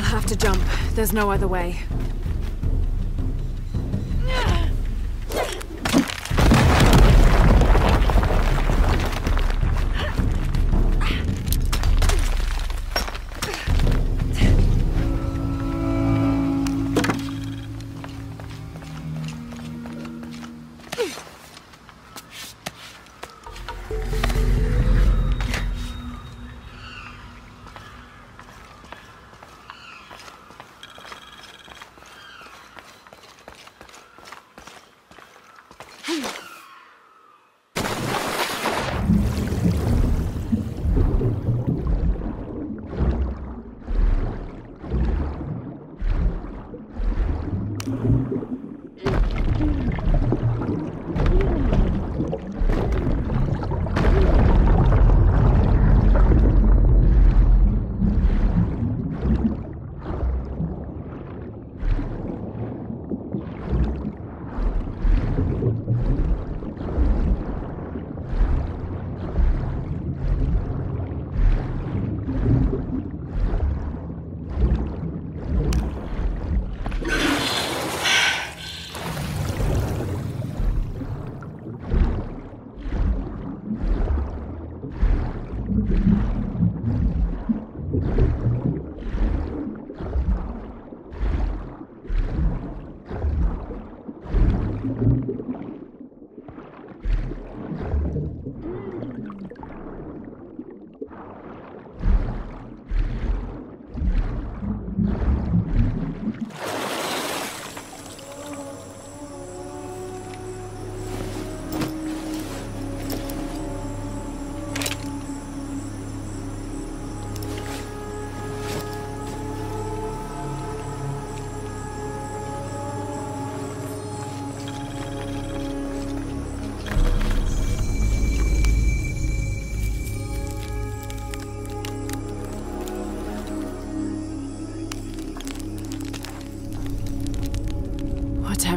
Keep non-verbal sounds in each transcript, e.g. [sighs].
I'll have to jump. There's no other way.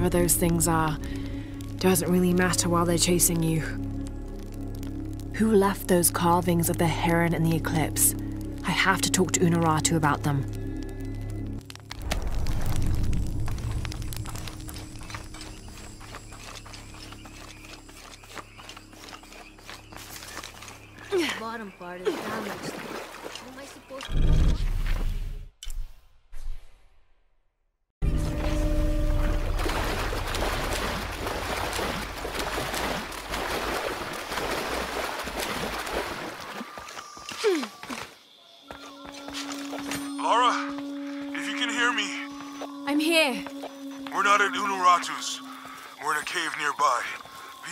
Whatever those things are, doesn't really matter while they're chasing you. Who left those carvings of the heron and the eclipse? I have to talk to Unuratu about them. The bottom part is damaged. Am I supposed to...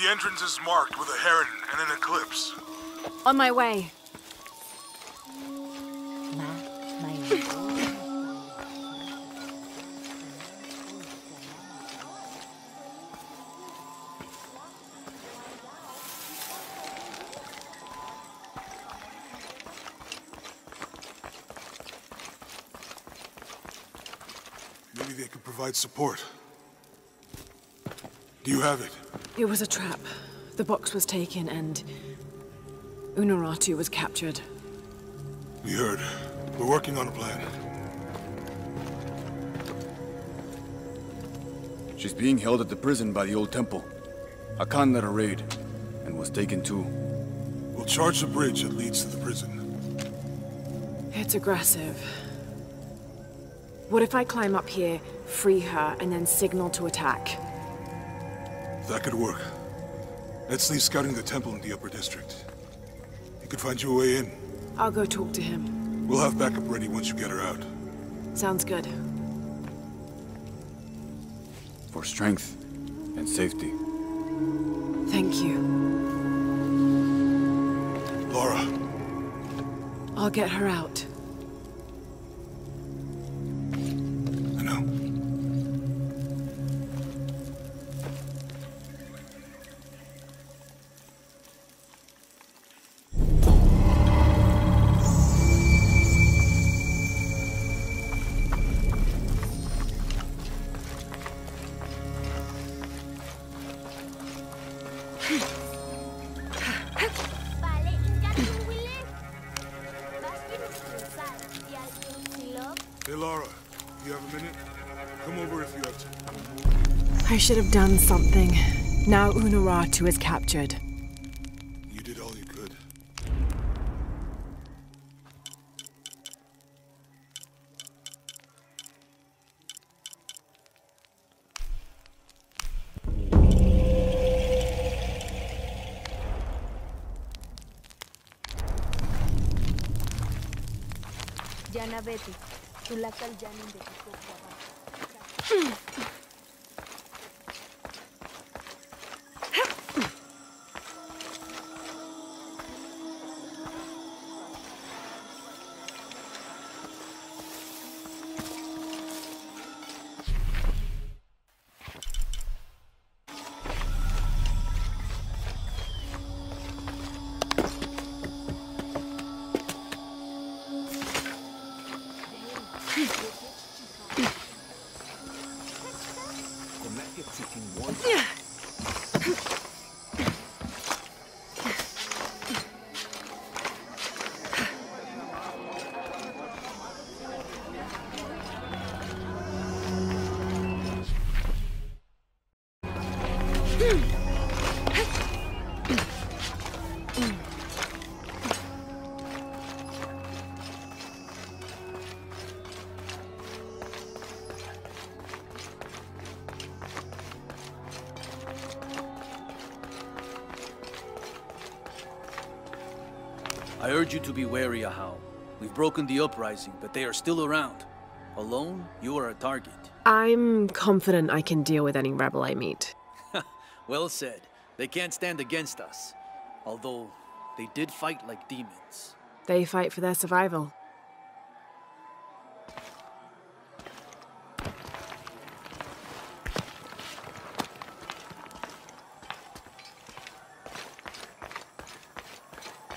The entrance is marked with a heron and an eclipse. On my way. Maybe they could provide support. Do you have it? It was a trap. The box was taken and Unuratu was captured. We heard. We're working on a plan. She's being held at the prison by the old temple. Hakan led a raid, and was taken too. We'll charge the bridge that leads to the prison. It's aggressive. What if I climb up here, free her, and then signal to attack? That could work. Let's leave scouting the temple in the upper district. He could find you a way in. I'll go talk to him. We'll have backup ready once you get her out. Sounds good. For strength and safety. Thank you. Lara, I'll get her out. I should have done something. Now Unuratu is captured. You did all you could. Jana Betty. Tulakal janin de [clears throat] Kiko Baba. [laughs] I urge you to be wary, Ahau. We've broken the uprising, but they are still around. Alone, you are a target. I'm confident I can deal with any rebel I meet. [laughs] Well said. They can't stand against us. Although, they did fight like demons. They fight for their survival.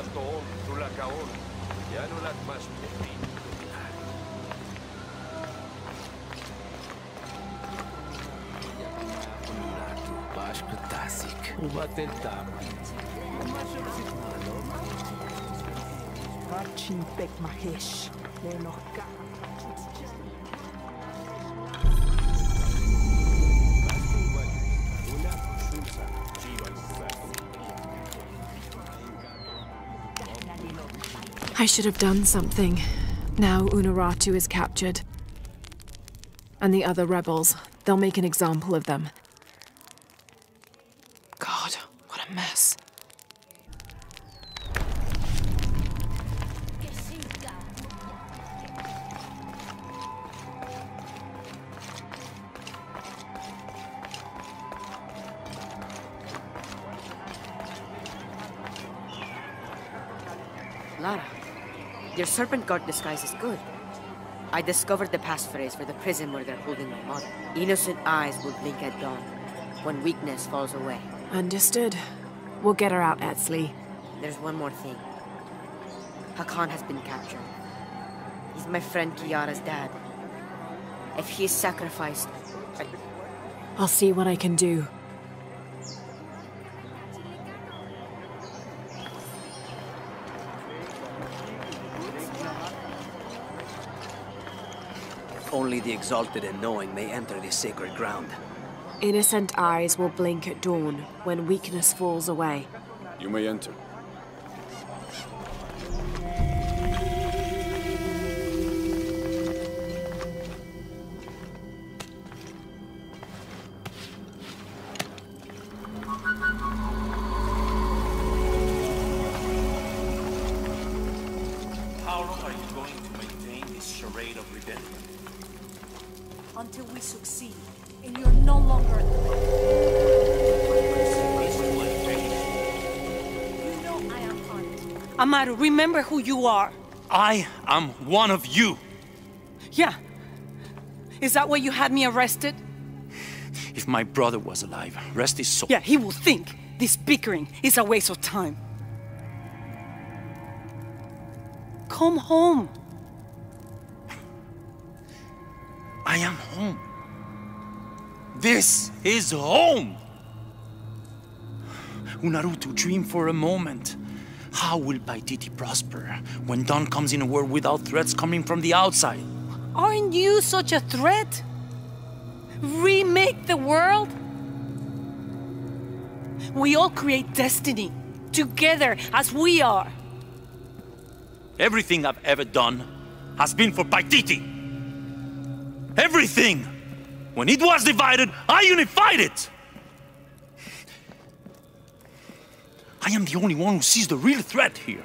הטעון ולקעון, יענו לך משהו יפי. Uma tentar. Martin Beckmachesh, Lenor Gart. I should have done something. Now Unuratu is captured. And the other rebels, they'll make an example of them. God, what a mess. Lara, your serpent guard disguise is good. I discovered the passphrase for the prison where they're holding my mother. Innocent eyes will blink at dawn, when weakness falls away. Understood. We'll get her out, Etzli. There's one more thing. Hakan has been captured. He's my friend Kiara's dad. If he is sacrificed, I... I'll see what I can do. Only the exalted and knowing may enter this sacred ground. Innocent eyes will blink at dawn when weakness falls away. You may enter. How long are you going to maintain this charade of redemption? Until we succeed, and you're no longer a threat. You know I am Hunt. Amaru, remember who you are. I am one of you. Yeah. Is that why you had me arrested? If my brother was alive, rest his soul. Yeah, he will think this bickering is a waste of time. Come home. I am home. This is home. Unuratu dream for a moment. How will Paititi prosper when Dawn comes in a world without threats coming from the outside? Aren't you such a threat? Remake the world? We all create destiny together as we are. Everything I've ever done has been for Paititi. Everything! When it was divided, I unified it! I am the only one who sees the real threat here.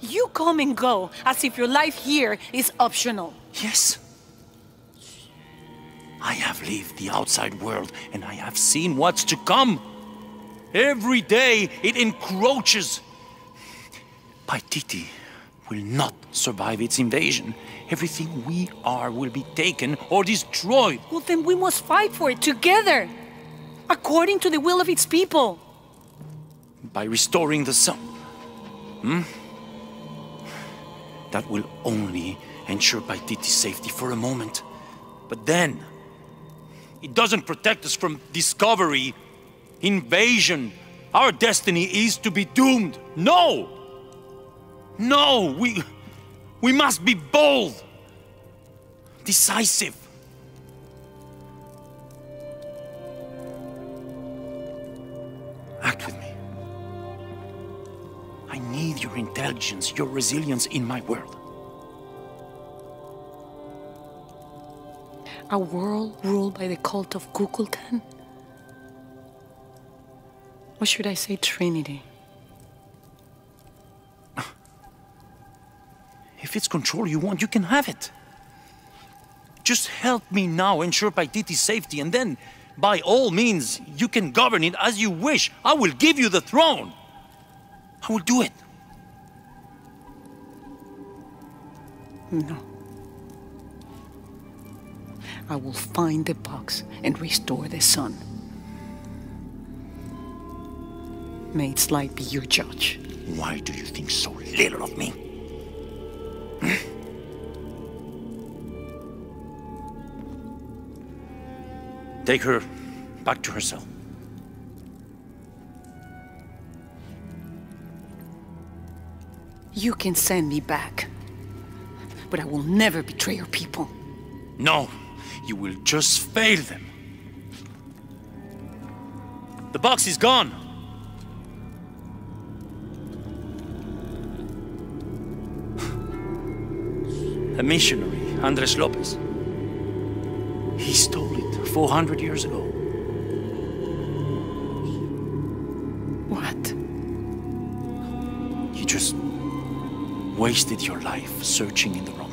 You come and go as if your life here is optional. Yes. I have lived the outside world and I have seen what's to come. Every day it encroaches. Paititi will not survive its invasion. Everything we are will be taken or destroyed. Well, then we must fight for it together, according to the will of its people. By restoring the sun. Hmm? That will only ensure Paititi's safety for a moment. But then, it doesn't protect us from discovery, invasion. Our destiny is to be doomed. No! No! We. We must be bold, decisive. Act with me. I need your intelligence, your resilience in my world. A world ruled by the cult of Kukulkan? Or should I say Trinity? It's control you want, you can have it. Just help me now ensure Paititi's safety, and then, by all means, you can govern it as you wish. I will give you the throne. I will do it. No. I will find the box and restore the sun. May its light be your judge. Why do you think so little of me? Take her back to her cell. You can send me back, but I will never betray your people. No, you will just fail them. The box is gone. [sighs] A missionary, Andres Lopez. He stole it. 400 years ago. What? You just wasted your life searching in the wrong